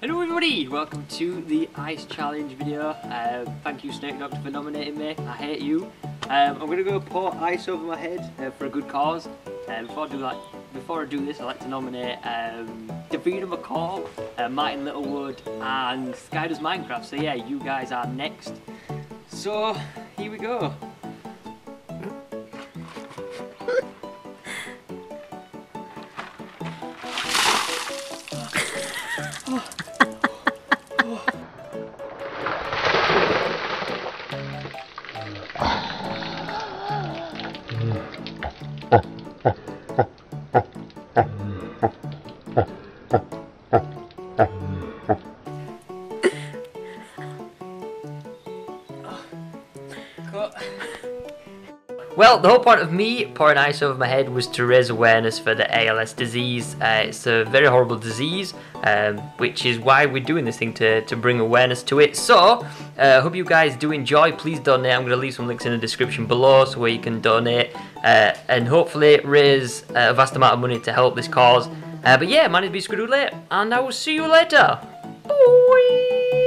Hello everybody, welcome to the Ice Challenge video. Uh, thank you Snake Doctor for nominating me. I hate you. Um, I'm gonna go pour ice over my head uh, for a good cause. Uh, before I do that, before I do this, I'd like to nominate um, Davina McCall, uh, Martyn Littlewood, and Sky Does Minecraft. So yeah, you guys are next. So here we go. 哥。Well, the whole point of me pouring ice over my head was to raise awareness for the ALS disease. Uh, it's a very horrible disease, um, which is why we're doing this thing to, to bring awareness to it. So, I uh, hope you guys do enjoy. Please donate. I'm going to leave some links in the description below so where you can donate uh, and hopefully raise a vast amount of money to help this cause. Uh, but yeah, my name is Squidward and I will see you later. Bye.